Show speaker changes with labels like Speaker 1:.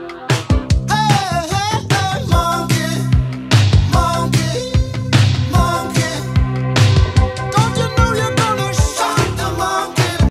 Speaker 1: Bye.